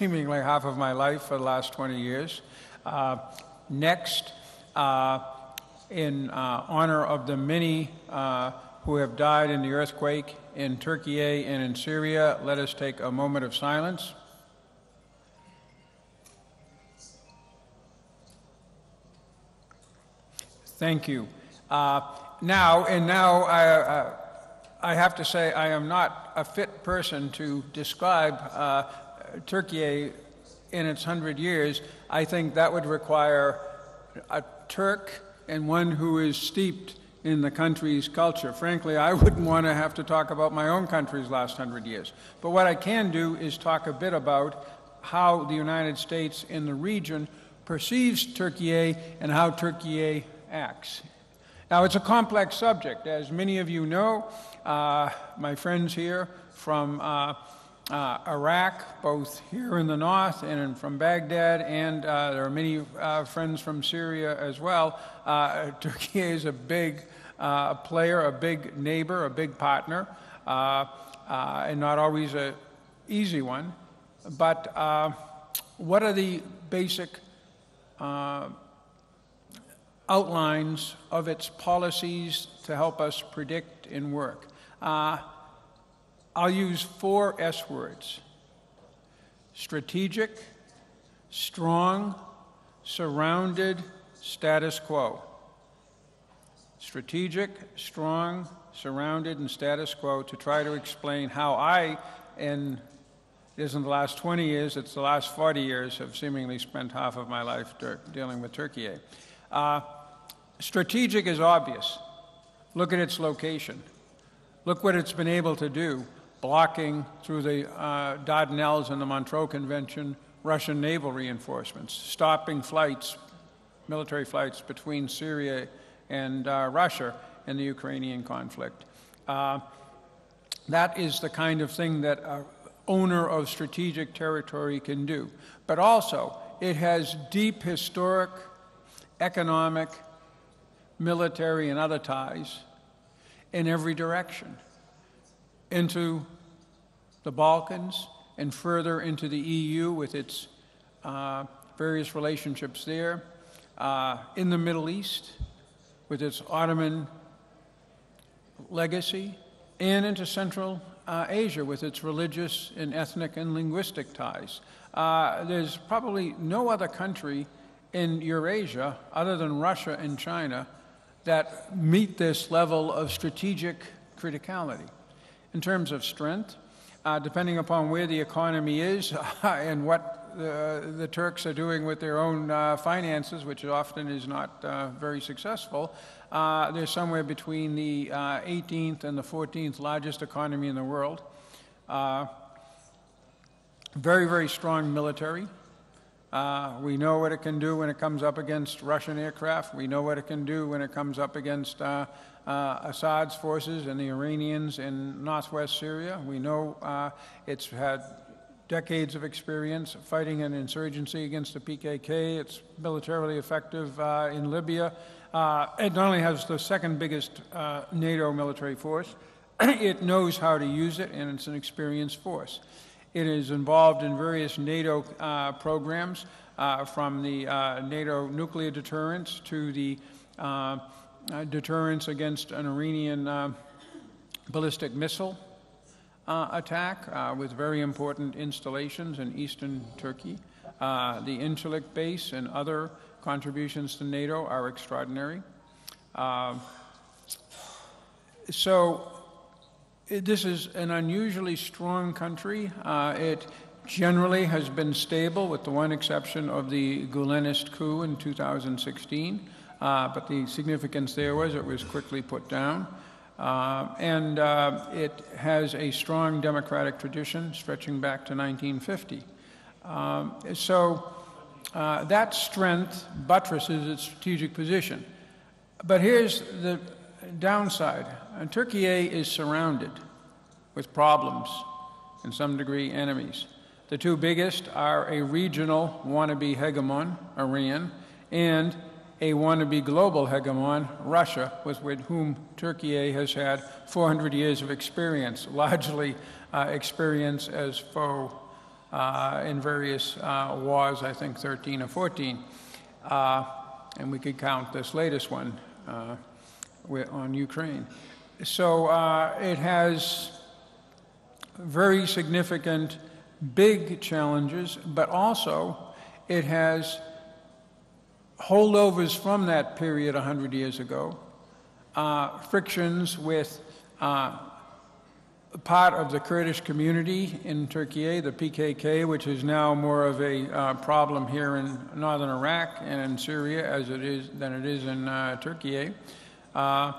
seemingly half of my life for the last 20 years. Uh, next, uh, in uh, honor of the many uh, who have died in the earthquake in Turkey and in Syria, let us take a moment of silence. Thank you. Uh, now, and now I, I have to say I am not a fit person to describe uh, Turkey in its hundred years. I think that would require a Turk and one who is steeped in the country's culture. Frankly, I wouldn't want to have to talk about my own country's last hundred years. But what I can do is talk a bit about how the United States in the region perceives Turkey and how Turkey acts. Now, it's a complex subject. As many of you know, uh, my friends here from uh, uh, Iraq, both here in the north and from Baghdad, and uh, there are many uh, friends from Syria as well. Uh, Turkey is a big uh, player, a big neighbor, a big partner, uh, and not always an easy one. But what are the basic outlines of its policies to help us predict and work? I'll use four S words strategic, strong, surrounded, status quo. Strategic, strong, surrounded, and status quo to try to explain how I, in it isn't the last 20 years, it's the last 40 years, have seemingly spent half of my life dealing with Turkey. Uh, strategic is obvious. Look at its location. Look what it's been able to do blocking through the uh, Dardanelles and the Montreux Convention Russian naval reinforcements, stopping flights, military flights between Syria and uh, Russia in the Ukrainian conflict. Uh, that is the kind of thing that an owner of strategic territory can do. But also, it has deep historic, economic, military, and other ties in every direction into the Balkans and further into the EU with its uh, various relationships there, uh, in the Middle East with its Ottoman legacy, and into Central uh, Asia with its religious and ethnic and linguistic ties. Uh, there's probably no other country in Eurasia other than Russia and China that meet this level of strategic criticality in terms of strength, uh, depending upon where the economy is and what the, the, Turks are doing with their own uh, finances, which often is not uh, very successful, uh, they're somewhere between the 18th uh, and the 14th largest economy in the world. Uh, very, very strong military. Uh, we know what it can do when it comes up against Russian aircraft. We know what it can do when it comes up against uh, uh, Assad's forces and the Iranians in northwest Syria. We know uh, it's had decades of experience fighting an insurgency against the PKK. It's militarily effective uh, in Libya. Uh, it not only has the second biggest NATO military force, it knows how to use it, and it's an experienced force. It is involved in various NATO uh, programs, from the NATO nuclear deterrence to the uh, deterrence against an Iranian uh, ballistic missile uh, attack uh, with very important installations in eastern Turkey. Uh, the Incirlik base and other contributions to NATO are extraordinary. so this is an unusually strong country. it generally has been stable, with the one exception of the Gulenist coup in 2016. Uh, but the significance there was it was quickly put down. Uh, and uh, it has a strong democratic tradition stretching back to 1950. Um, so uh, that strength buttresses its strategic position. But here's the downside Turkey is surrounded with problems, in some degree, enemies. The two biggest are a regional wannabe hegemon, Iran, and a wannabe global hegemon, Russia, with, with whom Turkey has had 400 years of experience, largely uh, experience as foe uh, in various uh, wars, I think 13 or 14. Uh, and we could count this latest one uh, on Ukraine. So uh, it has very significant, big challenges, but also it has holdovers from that period 100 years ago, uh, frictions with uh, part of the Kurdish community in Turkey, the PKK, which is now more of a uh, problem here in northern Iraq and in Syria as it is than it is in uh, Turkey. Uh,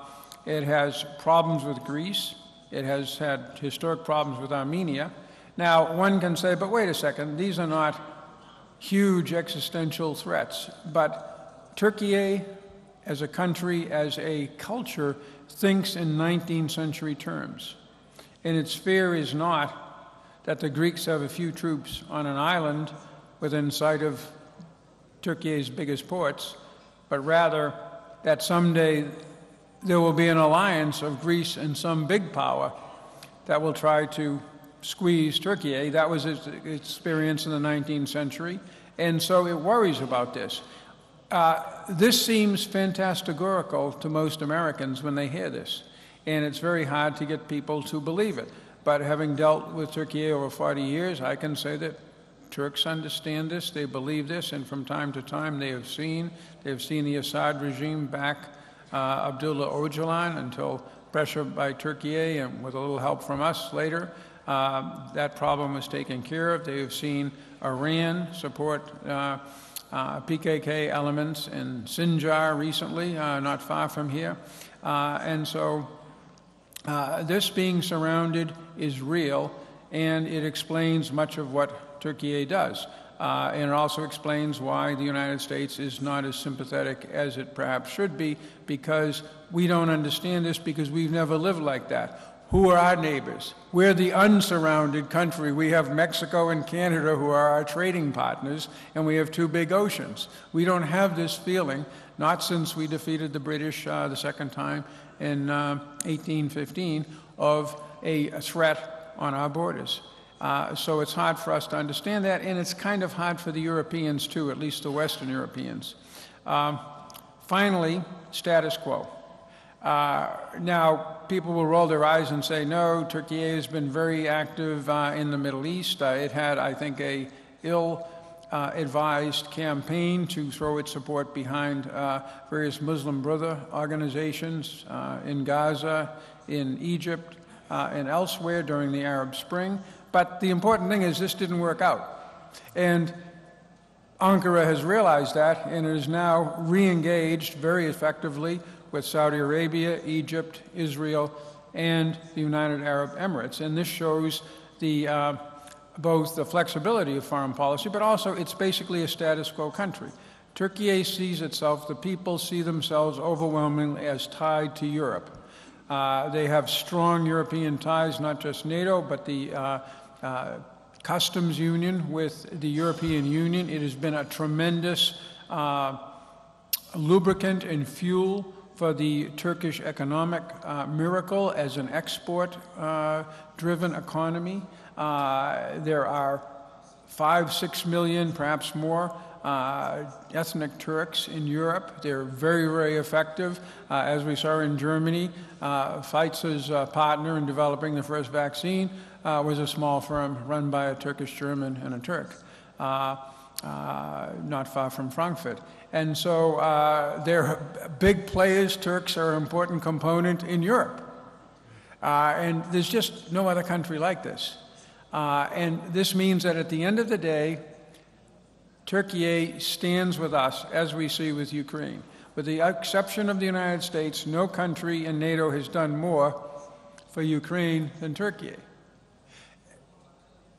it has problems with Greece. It has had historic problems with Armenia. Now, one can say, but wait a second, these are not huge existential threats. But Turkey, as a country, as a culture, thinks in 19th century terms. And its fear is not that the Greeks have a few troops on an island within sight of Turkey's biggest ports, but rather that someday there will be an alliance of Greece and some big power that will try to squeeze Turkey. That was its experience in the 19th century, and so it worries about this. Uh, this seems fantastigorical to most Americans when they hear this, and it's very hard to get people to believe it. But having dealt with Turkey over 40 years, I can say that Turks understand this, they believe this, and from time to time they have seen, they have seen the Assad regime back Abdullah Öcalan until pressure by Turkey and with a little help from us later, uh, that problem was taken care of. They have seen Iran support uh, uh, PKK elements in Sinjar recently, uh, not far from here. Uh, and so uh, this being surrounded is real, and it explains much of what Turkey does. Uh, and it also explains why the United States is not as sympathetic as it perhaps should be, because we don't understand this because we've never lived like that. Who are our neighbors? We're the unsurrounded country. We have Mexico and Canada who are our trading partners, and we have two big oceans. We don't have this feeling, not since we defeated the British uh, the second time in uh, 1815, of a, a threat on our borders. Uh, so it's hard for us to understand that, and it's kind of hard for the Europeans too, at least the Western Europeans. Um, finally, status quo. Uh, now, people will roll their eyes and say, no, Turkey has been very active uh, in the Middle East. Uh, it had, I think, a ill uh, advised campaign to throw its support behind various Muslim Brother organizations in Gaza, in Egypt, and elsewhere during the Arab Spring. But the important thing is this didn't work out. And Ankara has realized that and is now re engaged very effectively with Saudi Arabia, Egypt, Israel, and the United Arab Emirates. And this shows the, uh, both the flexibility of foreign policy, but also it's basically a status quo country. Turkey sees itself, the people see themselves overwhelmingly as tied to Europe. Uh, they have strong European ties, not just NATO, but the uh, customs union with the European Union. It has been a tremendous uh, lubricant and fuel for the Turkish economic uh, miracle as an export uh, driven economy. Uh, there are five, six million, perhaps more. Uh, ethnic Turks in Europe. They're very, very effective. as we saw in Germany, Pfizer's partner in developing the first vaccine uh, was a small firm run by a Turkish German and a Turk, uh, uh, not far from Frankfurt. And so uh, they're big players. Turks are an important component in Europe. Uh, and there's just no other country like this. And this means that at the end of the day, Turkey stands with us, as we see with Ukraine. With the exception of the United States, no country in NATO has done more for Ukraine than Turkey.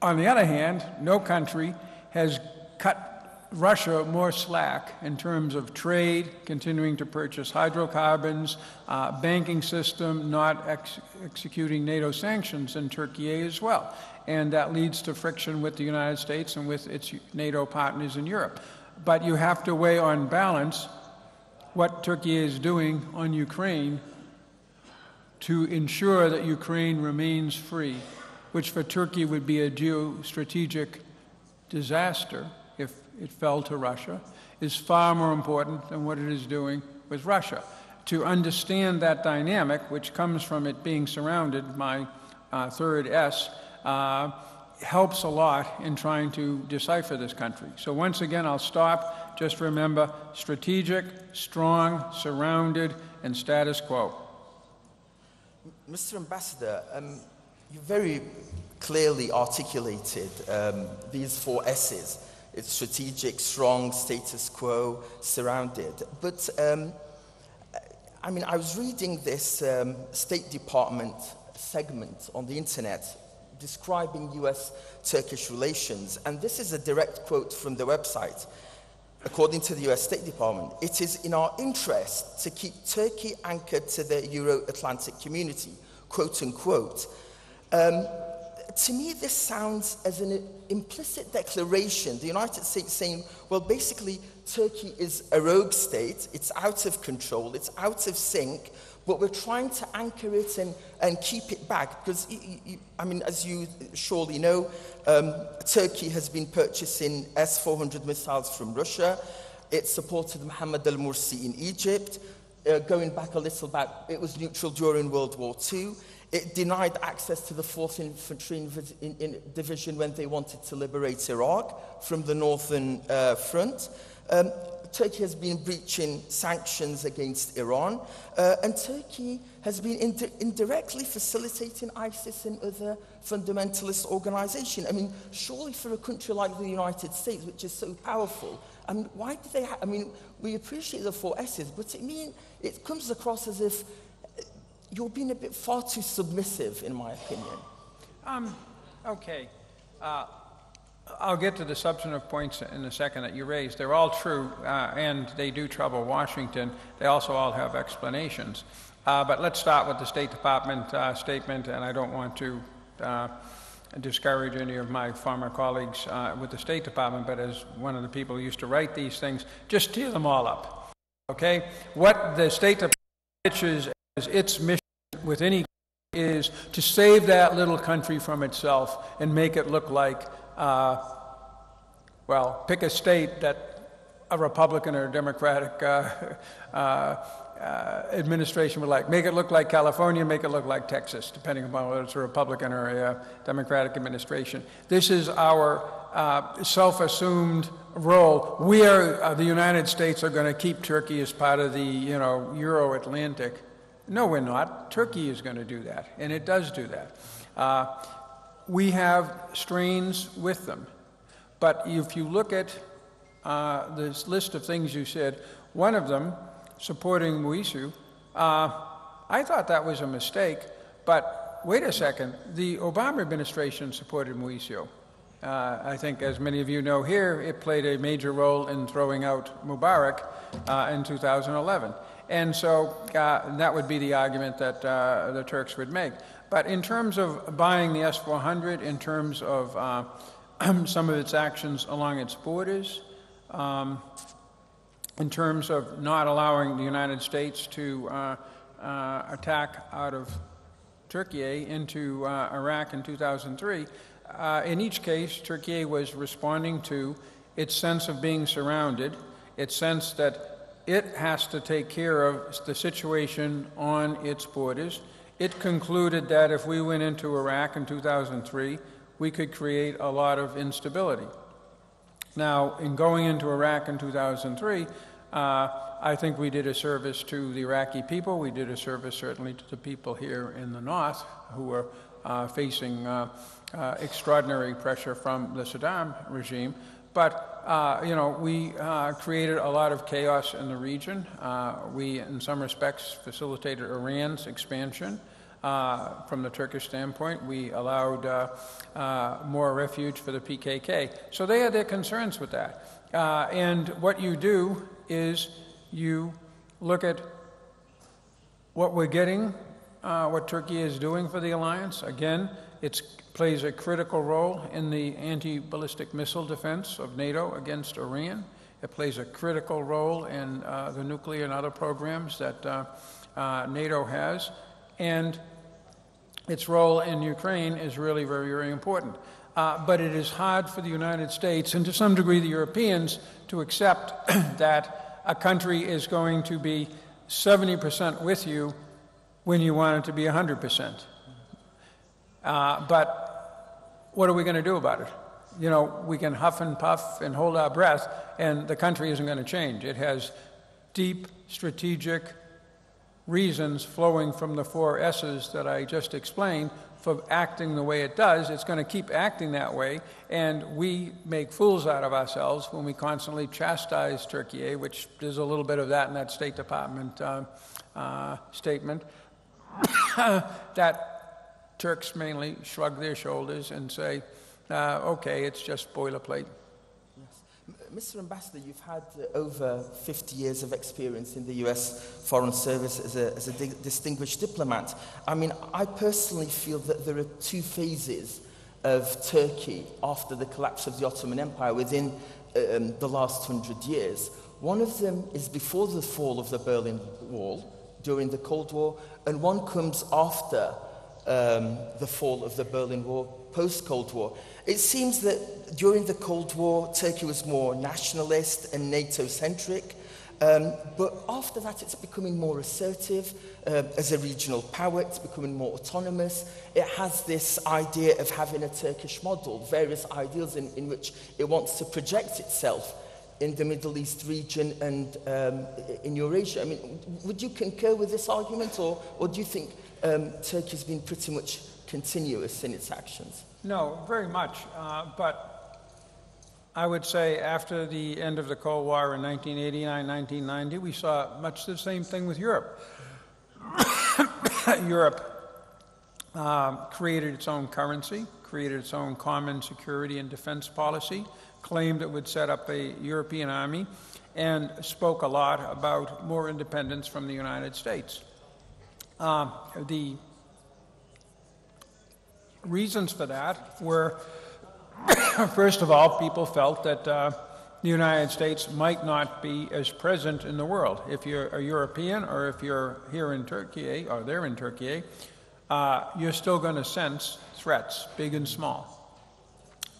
On the other hand, no country has cut Russia more slack in terms of trade, continuing to purchase hydrocarbons, uh, banking system, not ex- executing NATO sanctions in Turkey as well. And that leads to friction with the United States and with its NATO partners in Europe. But you have to weigh on balance what Turkey is doing on Ukraine to ensure that Ukraine remains free which for Turkey would be a geostrategic disaster, if it fell to Russia, is far more important than what it is doing with Russia. To understand that dynamic, which comes from it being surrounded, my uh, third S, uh, helps a lot in trying to decipher this country. So, once again, I'll stop. Just remember strategic, strong, surrounded, and status quo. Mr. Ambassador, um, you very clearly articulated um, these four S's. It's strategic, strong, status quo, surrounded. But um, I mean, I was reading this um, State Department segment on the internet describing US Turkish relations, and this is a direct quote from the website. According to the US State Department, it is in our interest to keep Turkey anchored to the Euro Atlantic community, quote unquote. Um, to me, this sounds as an implicit declaration. The United States saying, well, basically, Turkey is a rogue state, it's out of control, it's out of sync, but we're trying to anchor it and, and keep it back. Because, I mean, as you surely know, um, Turkey has been purchasing S 400 missiles from Russia. It supported Mohammed al Mursi in Egypt. Uh, going back a little back, it was neutral during World War II. It denied access to the 4th Infantry in, in, Division when they wanted to liberate Iraq from the Northern uh, Front. Um, Turkey has been breaching sanctions against Iran, uh, and Turkey has been indi- indirectly facilitating ISIS and other fundamentalist organizations. I mean, surely for a country like the United States, which is so powerful, I mean, why do they? I mean, we appreciate the four S's, but it mean it comes across as if you're being a bit far too submissive, in my opinion. Um, okay. Uh, I'll get to the substantive points in a second that you raised. They're all true, uh, and they do trouble Washington. They also all have explanations. Uh, but let's start with the State Department uh, statement, and I don't want to uh, discourage any of my former colleagues uh, with the State Department, but as one of the people who used to write these things, just tear them all up. Okay? What the State Department pitches as its mission with any is to save that little country from itself and make it look like uh, well, pick a state that a Republican or a Democratic uh, uh, uh, administration would like. Make it look like California, make it look like Texas, depending upon whether it's a Republican or a uh, Democratic administration. This is our uh, self assumed role. We are, the United States, are going to keep Turkey as part of the you know, Euro Atlantic. No, we're not. Turkey is going to do that, and it does do that. Uh, we have strains with them. But if you look at uh, this list of things you said, one of them, supporting Mursi, uh, I thought that was a mistake, but wait a second, the Obama administration supported Mursi. Uh, I think, as many of you know here, it played a major role in throwing out Mubarak uh, in 2011. And so uh, that would be the argument that uh, the Turks would make. But in terms of buying the S 400, in terms of uh, some of its actions along its borders, um, in terms of not allowing the United States to uh, uh, attack out of Turkey into uh, Iraq in 2003, uh, in each case, Turkey was responding to its sense of being surrounded, its sense that it has to take care of the situation on its borders, it concluded that if we went into Iraq in 2003, we could create a lot of instability. Now, in going into Iraq in 2003, uh, I think we did a service to the Iraqi people. We did a service certainly to the people here in the north who were uh, facing uh, uh extraordinary pressure from the Saddam regime. But, uh, you know, we uh, created a lot of chaos in the region. we, in some respects, facilitated Iran's expansion. Uh, from the Turkish standpoint. We allowed uh, uh, more refuge for the PKK. So they had their concerns with that. Uh, and what you do is you look at what we're getting, uh, what Turkey is doing for the alliance. Again, it plays a critical role in the anti ballistic missile defense of NATO against Iran. It plays a critical role in uh, the nuclear and other programs that NATO has. And its role in Ukraine is really very, very important. Uh, but it is hard for the United States and to some degree the Europeans to accept that a country is going to be 70% with you when you want it to be 100%. Uh, but what are we going to do about it? You know, we can huff and puff and hold our breath, and the country isn't going to change. It has deep strategic reasons flowing from the four S's that I just explained for acting the way it does. It's going to keep acting that way, and we make fools out of ourselves when we constantly chastise Turkey, which there's a little bit of that in that State Department uh, uh, statement. that Turks mainly shrug their shoulders and say, uh, okay, it's just boilerplate. Mr. Ambassador, you've had uh, over 50 years of experience in the US Foreign Service as a, as a di- distinguished diplomat. I mean, I personally feel that there are two phases of Turkey after the collapse of the Ottoman Empire within uh, um, the last hundred years. One of them is before the fall of the Berlin Wall during the Cold War, and one comes after um, the fall of the Berlin Wall post Cold War. It seems that during the Cold War, Turkey was more nationalist and NATO centric. Um, but after that, it's becoming more assertive uh, as a regional power. It's becoming more autonomous. It has this idea of having a Turkish model, various ideals in, in which it wants to project itself in the Middle East region and um, in Eurasia. I mean, would you concur with this argument, or, or do you think um, Turkey has been pretty much continuous in its actions? No, very much. Uh, but I would say after the end of the Cold War in 1989, 1990, we saw much the same thing with Europe. Europe uh, created its own currency, created its own common security and defense policy, claimed it would set up a European army, and spoke a lot about more independence from the United States. Uh, the reasons for that were first of all, people felt that uh, the United States might not be as present in the world. If you're a European or if you're here in Turkey or they're in Turkey, uh, you're still going to sense threats, big and small.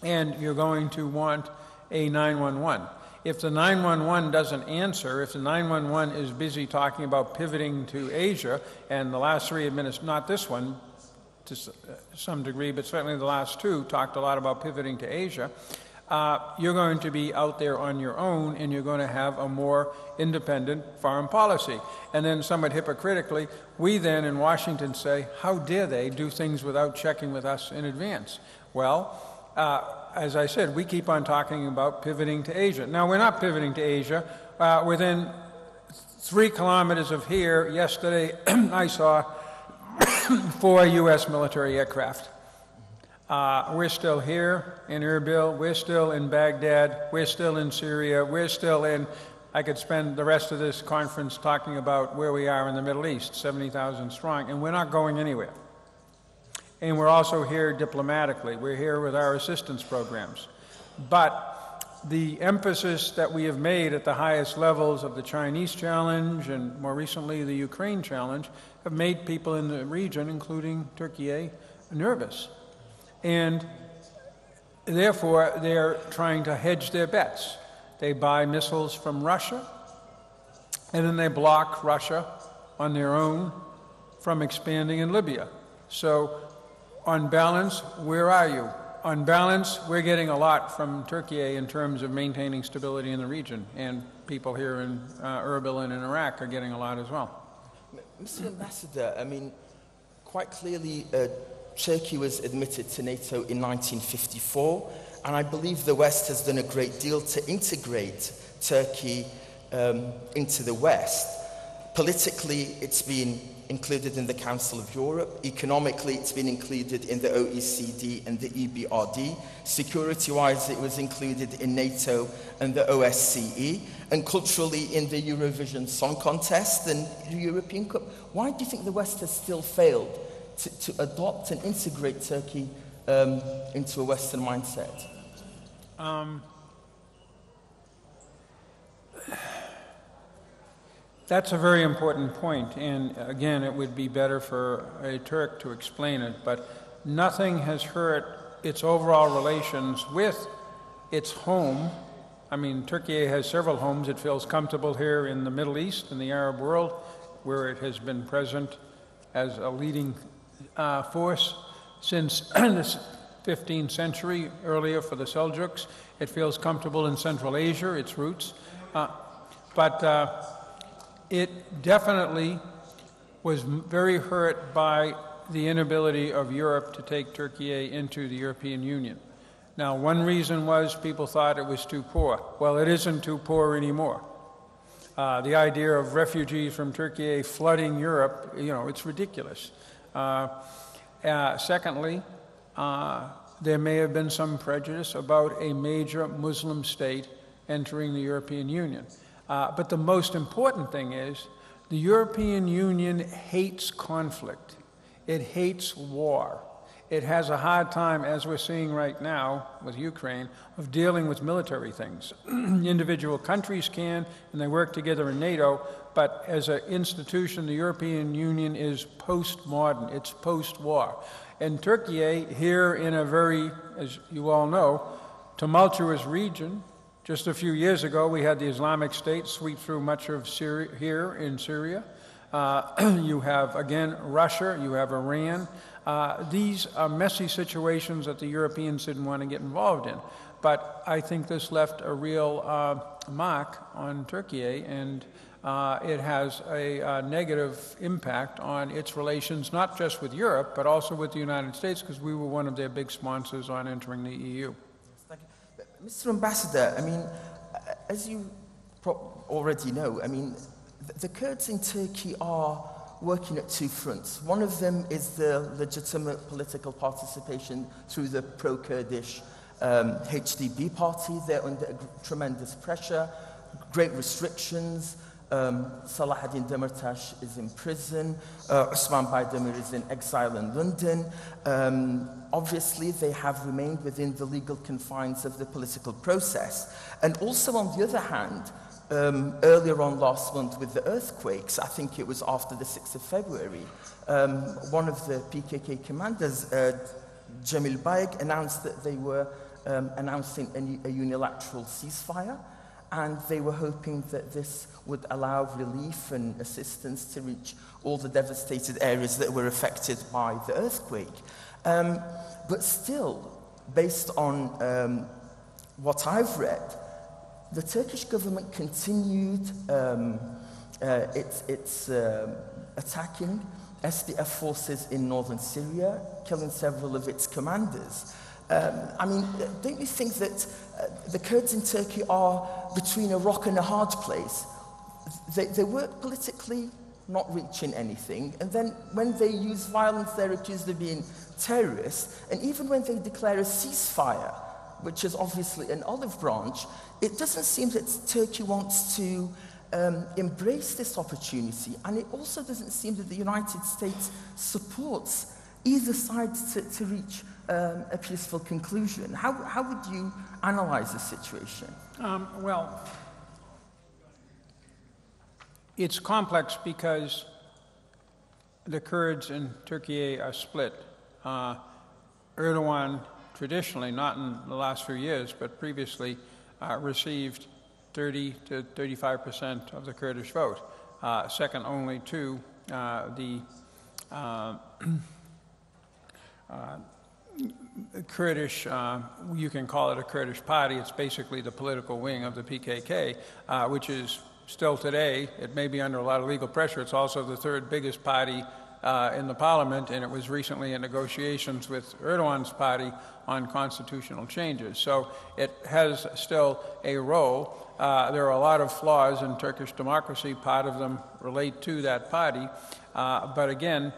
And you're going to want a 911. If the 911 doesn't answer, if the 911 is busy talking about pivoting to Asia, and the last three administrations, not this one, to uh, some degree, but certainly the last two talked a lot about pivoting to Asia. Uh, you're going to be out there on your own and you're going to have a more independent foreign policy. And then, somewhat hypocritically, we then in Washington say, How dare they do things without checking with us in advance? Well, uh, as I said, we keep on talking about pivoting to Asia. Now, we're not pivoting to Asia. Uh, within three kilometers of here, yesterday, I saw four U.S. military aircraft. Uh, we're still here in Erbil. We're still in Baghdad. We're still in Syria. We're still in. I could spend the rest of this conference talking about where we are in the Middle East, 70,000 strong, and we're not going anywhere. And we're also here diplomatically. We're here with our assistance programs. But the emphasis that we have made at the highest levels of the Chinese challenge and more recently the Ukraine challenge have made people in the region, including Turkey, nervous. And therefore, they're trying to hedge their bets. They buy missiles from Russia, and then they block Russia on their own from expanding in Libya. So, on balance, where are you? on balance, we're getting a lot from Turkey in terms of maintaining stability in the region, and people here in uh, Erbil and in Iraq are getting a lot as well. Mr. Ambassador, I mean, quite clearly, uh, Turkey was admitted to NATO in 1954, and I believe the West has done a great deal to integrate Turkey um, into the West. Politically, it's been included in the Council of Europe. Economically, it's been included in the OECD and the EBRD. Security wise, it was included in NATO and the OSCE. And culturally, in the Eurovision Song Contest and the European Cup. Why do you think the West has still failed to, to adopt and integrate Turkey um, into a Western mindset? Um, That's a very important point, and again, it would be better for a Turk to explain it, but nothing has hurt its overall relations with its home. I mean, Turkey has several homes. It feels comfortable here in the Middle East, in the Arab world, where it has been present as a leading uh, force since the 15th century, earlier for the Seljuks. It feels comfortable in Central Asia, its roots. Uh, but uh, it definitely was very hurt by the inability of Europe to take Turkey into the European Union. Now, one reason was people thought it was too poor. Well, it isn't too poor anymore. Uh, the idea of refugees from Turkey flooding Europe, you know, it's ridiculous. Uh, uh, secondly, uh, there may have been some prejudice about a major Muslim state entering the European Union. Uh, but the most important thing is the European Union hates conflict, it hates war. It has a hard time, as we're seeing right now with Ukraine, of dealing with military things. Individual countries can, and they work together in NATO, but as an institution, the European Union is postmodern, it's post war. And Turkey, here in a very, as you all know, tumultuous region, just a few years ago, we had the Islamic State sweep through much of Syria, here in Syria. Uh, you have, again, Russia, you have Iran. Uh, these are messy situations that the Europeans didn't want to get involved in. But I think this left a real uh, mark on Turkey, and uh, it has a, uh, negative impact on its relations, not just with Europe, but also with the United States, because we were one of their big sponsors on entering the EU. Mr. Ambassador, I mean, as you already know, I mean, the Kurds in Turkey are working at two fronts. One of them is the legitimate political participation through the pro Kurdish um, HDP party. They're under tremendous pressure, great restrictions. Um, Salahuddin Demirtas is in prison. Uh, Osman Baydemir is in exile in London. Um, obviously, they have remained within the legal confines of the political process. And also, on the other hand, um, earlier on last month with the earthquakes, I think it was after the 6th of February, um, one of the PKK commanders, uh, Jamil Bayik, announced that they were um, announcing a, a unilateral ceasefire and they were hoping that this would allow relief and assistance to reach all the devastated areas that were affected by the earthquake. Um, but still, based on um, what I've read, the Turkish government continued um, uh, its, its uh, attacking SDF forces in northern Syria, killing several of its commanders. Um, I mean, don't you think that uh, the Kurds in Turkey are between a rock and a hard place? They, they work politically, not reaching anything, and then when they use violence, they're accused of being terrorists, and even when they declare a ceasefire, which is obviously an olive branch, it doesn't seem that Turkey wants to um, embrace this opportunity. And it also doesn't seem that the United States supports either side to, to reach um, a peaceful conclusion. How, how would you analyze the situation? Um, well, it's complex because the Kurds in Turkey are split. Uh, Erdogan traditionally, not in the last few years, but previously, uh, received 30 to 35 percent of the Kurdish vote, uh, second only to uh, the uh, uh, Kurdish, uh, you can call it a Kurdish party, it's basically the political wing of the PKK, which is still today, it may be under a lot of legal pressure, it's also the third biggest party uh, in the parliament, and it was recently in negotiations with Erdogan's party on constitutional changes. So it has still a role. Uh, there are a lot of flaws in Turkish democracy. Part of them relate to that party. Uh, but again,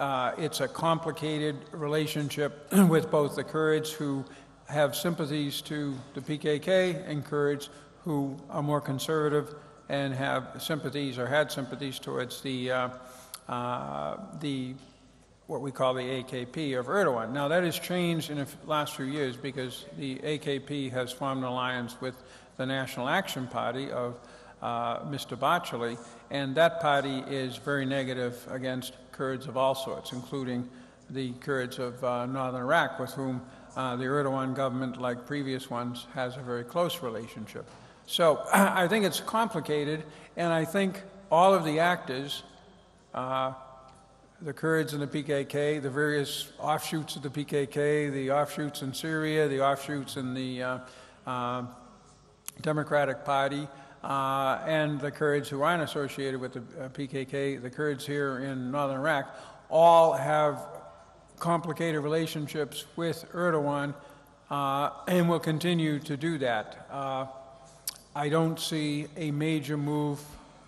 uh, it's a complicated relationship with both the Kurds who have sympathies to the PKK and Kurds who are more conservative and have sympathies or had sympathies towards the uh, the what we call the AKP of Erdogan. Now that has changed in the last few years because the AKP has formed an alliance with the National Action Party of uh, Mr. Bahçeli, and that party is very negative against Kurds of all sorts, including the Kurds of uh, northern Iraq, with whom uh, the Erdogan government, like previous ones, has a very close relationship. So I think it's complicated, and I think all of the actors, uh, the Kurds and the PKK, the various offshoots of the PKK, the offshoots in Syria, the offshoots in the uh, uh, Democratic Party, uh, and the Kurds who aren't associated with the uh, PKK, the Kurds here in northern Iraq, all have complicated relationships with Erdogan uh, and will continue to do that. Uh, I don't see a major move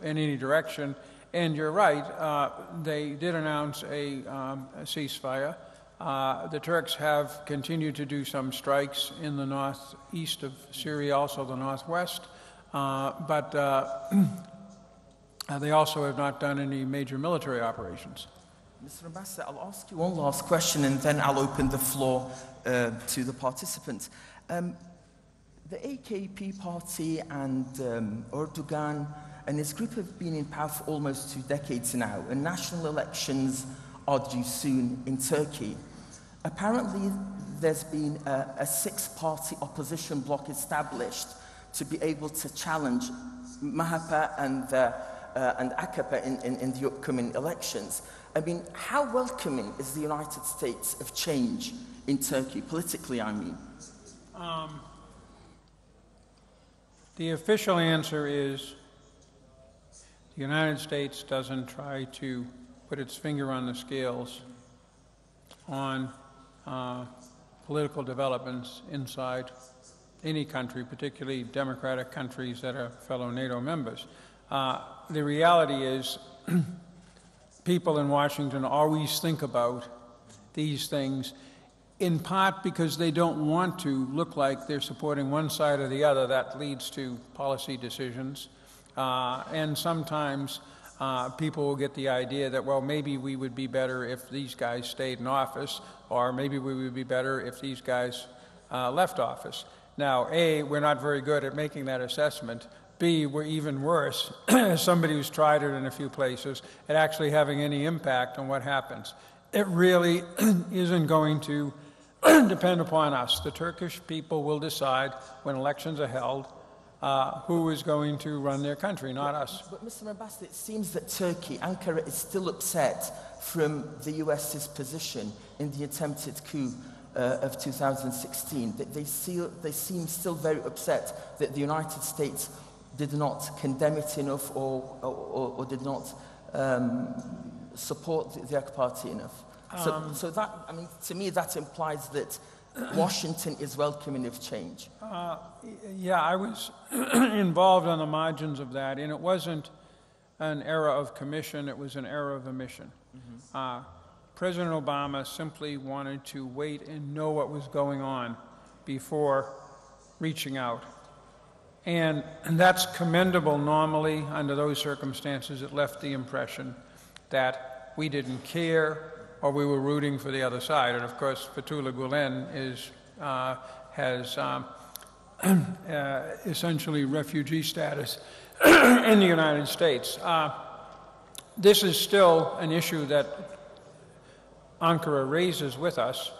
in any direction. And you're right, uh, they did announce a, um, a ceasefire. Uh, the Turks have continued to do some strikes in the northeast of Syria, also the northwest, uh, but uh, they also have not done any major military operations. Mr. Ambassador, I'll ask you one last question and then I'll open the floor uh, to the participants. Um, the AKP party and um, Erdogan and this group have been in power for almost two decades now, and national elections are due soon in Turkey. Apparently, there's been a, a six party opposition bloc established to be able to challenge MHP and, uh, uh, and AKP in, in, in the upcoming elections. I mean, how welcoming is the United States of change in Turkey, politically, I mean? Um, the official answer is the United States doesn't try to put its finger on the scales on uh, political developments inside any country, particularly democratic countries that are fellow NATO members. Uh, the reality is, people in Washington always think about these things in part because they don't want to look like they're supporting one side or the other. That leads to policy decisions. Uh, and sometimes uh, people will get the idea that, well, maybe we would be better if these guys stayed in office, or maybe we would be better if these guys uh, left office. Now, A, we're not very good at making that assessment. B, we're even worse, somebody who's tried it in a few places, at actually having any impact on what happens. It really isn't going to depend upon us. The Turkish people will decide when elections are held uh, who is going to run their country, not us. But, Mr. Ambassador, it seems that Turkey, Ankara, is still upset from the US's position in the attempted coup uh, of 2016. They, they, see, they seem still very upset that the United States did not condemn it enough or, or, or did not um, support the, the AK Party enough. So, um, so that, I mean, to me, that implies that Washington is welcoming of change. Uh, yeah, I was involved on the margins of that, and it wasn't an era of commission, it was an era of omission. Mm-hmm. Uh, President Obama simply wanted to wait and know what was going on before reaching out. And, and that's commendable normally under those circumstances. It left the impression that we didn't care or we were rooting for the other side. And of course, Fethullah Gulen is, uh, has um, uh, essentially refugee status in the United States. Uh, this is still an issue that Ankara raises with us.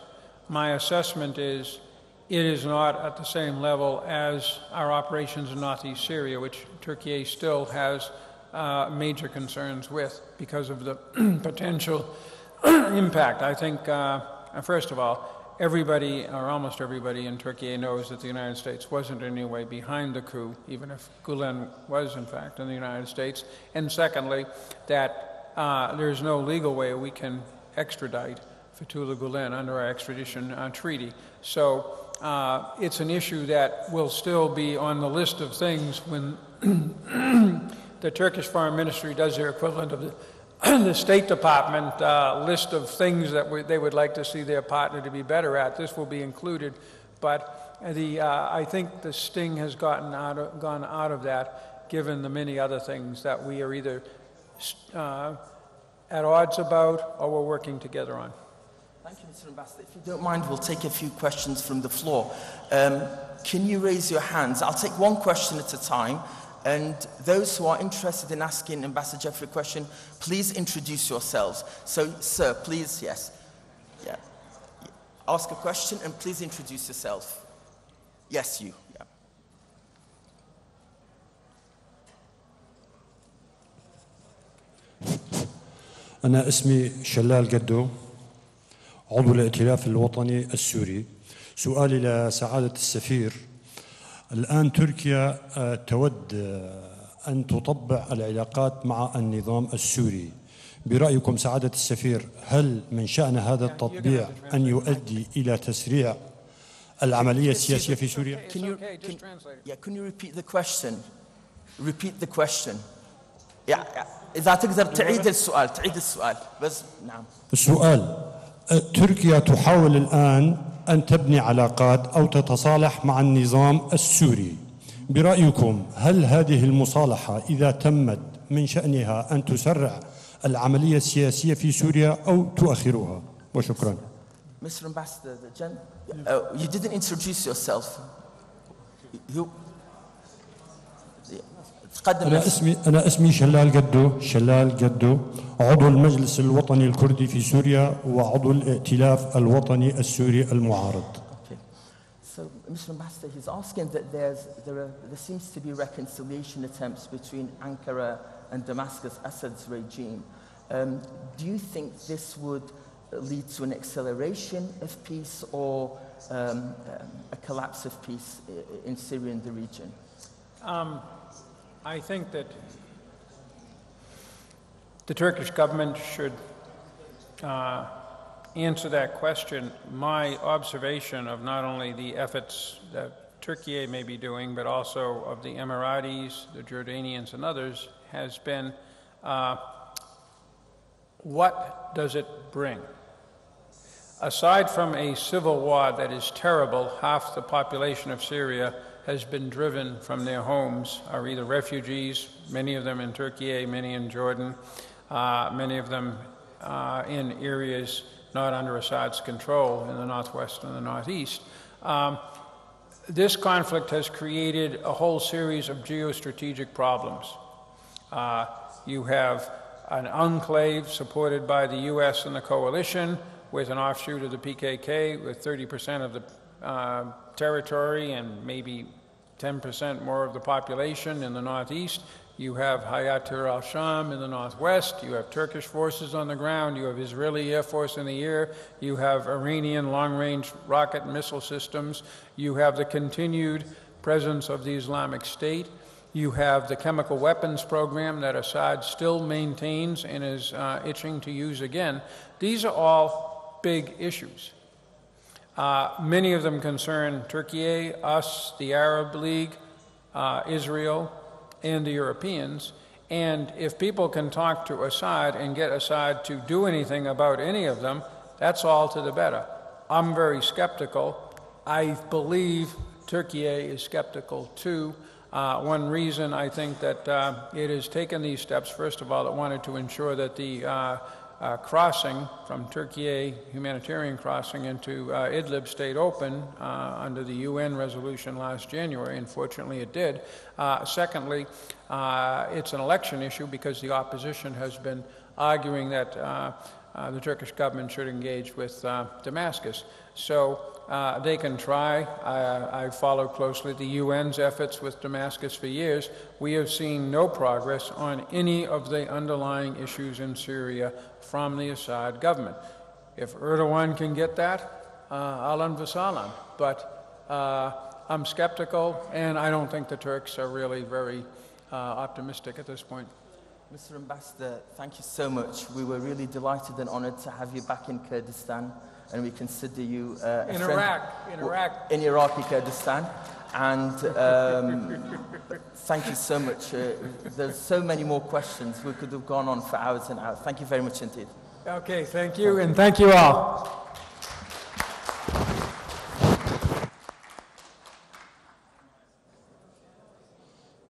My assessment is it is not at the same level as our operations in northeast Syria, which Turkey still has uh, major concerns with because of the potential impact. I think, uh, first of all, everybody, or almost everybody in Turkey knows that the United States wasn't in any way behind the coup, even if Gulen was, in fact, in the United States. And secondly, that uh, there's no legal way we can extradite Fethullah Gulen under our extradition uh, treaty. So uh, it's an issue that will still be on the list of things when the Turkish Foreign Ministry does their equivalent of the the State Department uh, list of things that we, they would like to see their partner to be better at. This will be included, but the, uh, I think the sting has gotten out of, gone out of that, given the many other things that we are either uh, at odds about or we're working together on. Thank you, Mr. Ambassador. If you don't mind, we'll take a few questions from the floor. Um, can you raise your hands? I'll take one question at a time. And those who are interested in asking Ambassador Jeffrey a question, please introduce yourselves. So, sir, please, yes. Yeah. ask a question and please introduce yourself. Yes, you. Yeah. أنا اسمي شلال قدو عضو الائتلاف الوطني السوري سؤالي لسعادة السفير الآن تركيا آه، تود آه، أن تطبع العلاقات مع النظام السوري برأيكم سعادة السفير هل من شأن هذا التطبيع أن يؤدي إلى تسريع العملية السياسية في سوريا؟ Can you, okay, can, just translate it. yeah, can you repeat the question? Repeat the question. Yeah. إذا تقدر تعيد السؤال تعيد السؤال بس نعم السؤال أه، تركيا تحاول الآن أن تبني علاقات أو تتصالح مع النظام السوري برأيكم هل هذه المصالحة إذا تمت من شأنها أن تسرع العملية السياسية في سوريا أو تؤخرها وشكرا Mr. Ambassador, the gen- uh, you didn't introduce yourself. You, تقدم أنا نفسك. اسمي أنا اسمي شلال قدو شلال قدو عضو المجلس الوطني الكردي في سوريا وعضو الائتلاف الوطني السوري المعارض Okay. So, Mr. Ambassador, he's asking that there's, there, are, there seems to be reconciliation attempts between Ankara and Damascus, Assad's regime. Um, do you think this would lead to an acceleration of peace or um, um, a collapse of peace in Syria and the region? Um, I think that the Turkish government should uh, answer that question. My observation of not only the efforts that Turkey may be doing, but also of the Emiratis, the Jordanians, and others, has been uh, what does it bring? Aside from a civil war that is terrible, half the population of Syria has been driven from their homes, are either refugees, many of them in Turkey, many in Jordan, uh, many of them uh, in areas not under Assad's control in the northwest and the northeast. Um, this conflict has created a whole series of geostrategic problems. Uh, you have an enclave supported by the U.S. and the coalition with an offshoot of the PKK with 30% of the uh, territory and maybe 10% more of the population in the northeast. You have Hayat al-Sham in the northwest. You have Turkish forces on the ground. You have Israeli Air Force in the air. You have Iranian long-range rocket missile systems. You have the continued presence of the Islamic State. You have the chemical weapons program that Assad still maintains and is uh, itching to use again. These are all big issues. Uh, many of them concern Turkey, us, the Arab League, uh, Israel, and the Europeans. And if people can talk to Assad and get Assad to do anything about any of them, that's all to the better. I'm very skeptical. I believe Turkey is skeptical too. Uh, one reason I think that uh, it has taken these steps, first of all, it wanted to ensure that the uh, crossing from Turkey, a humanitarian crossing into uh, Idlib stayed open uh, under the UN resolution last January. Unfortunately, it did. Uh, secondly, uh, it's an election issue because the opposition has been arguing that uh, the Turkish government should engage with Damascus. So uh, they can try. I, I follow closely the UN's efforts with Damascus for years. We have seen no progress on any of the underlying issues in Syria from the Assad government. If Erdogan can get that, uh, Alan Vasalan. But uh, I'm skeptical, and I don't think the Turks are really very uh, optimistic at this point. Mr. Ambassador, thank you so much. We were really delighted and honored to have you back in Kurdistan, and we consider you uh, In Iraq, in Iraq. in Iraqi Kurdistan. And um, thank you so much. Uh, there's so many more questions. We could have gone on for hours and hours. Thank you very much indeed. Okay, thank you, and thank you all.